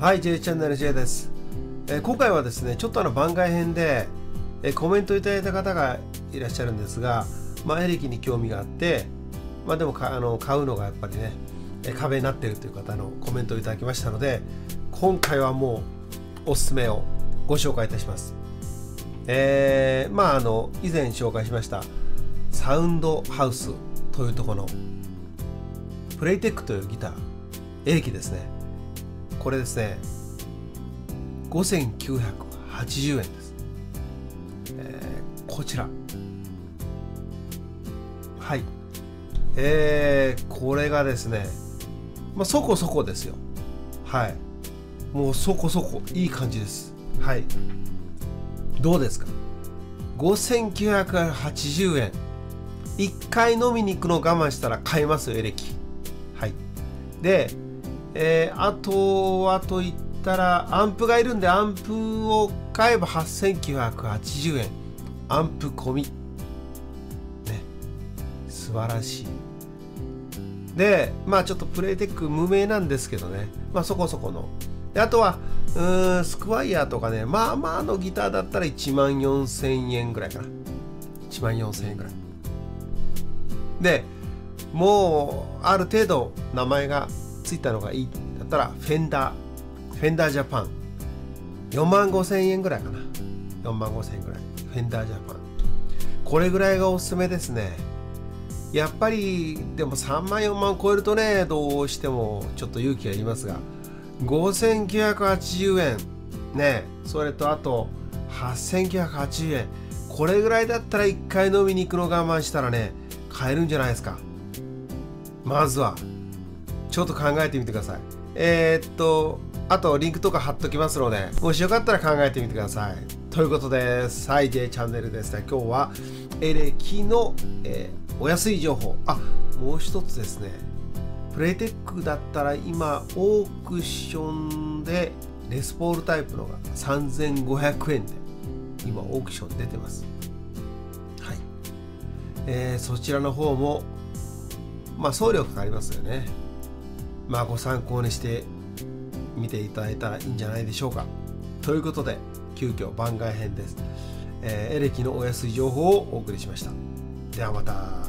はい J チャンネル J です、えー、今回はですねちょっとあの番外編で、えー、コメントいただいた方がいらっしゃるんですが、まあ、エレキに興味があってまあでもかあの買うのがやっぱりね壁になってるという方のコメントをいただきましたので今回はもうおすすめをご紹介いたします。えー、まああの以前紹介しましたサウンドハウスというところのプレイテックというギターエレキですね。これですね5980円です、えー、こちら。はい。えー、これがですねまあそこそこですよ。はい。もうそこそこいい感じです。はい。どうですか？5980円。1回飲みに行くの我慢したら買えますよエレキ。はい。でえー、あとはと言ったらアンプがいるんでアンプを買えば8980円。アンプ込み。ね。素晴らしい。でまあちょっとプレイテック無名なんですけどね。まあそこそこの。であとはうんスクワイヤーとかね。まあまあのギターだったら1万4000円ぐらいかな。1万4000円ぐらい。でもうある程度名前がついたのがいいだったらフェンダーフェンダージャパン。4万5千円ぐらいかな。4万5千円ぐらい。フェンダージャパン。これぐらいがおすすめですね。やっぱりでも3万4万超えるとねどうしてもちょっと勇気がいりますが。5980円。ねそれとあと8980円。これぐらいだったら1回飲みに行くの我慢したらね買えるんじゃないですか。まずは。ちょっと考えてみてください。えー、っと、あとリンクとか貼っときますので、もしよかったら考えてみてください。ということです。はい、J チャンネルですね。今日はエレキの、えー、お安い情報。あ、もう一つですね。プレイテックだったら今、オークションでレスポールタイプのが3500円で今オークション出てます。はい。えー、そちらの方も、まあ送料かかりますよね。まあ、ご参考にしてみていただいたらいいんじゃないでしょうか。ということで、急遽番外編です。えー、エレキのお安い情報をお送りしました。ではまた。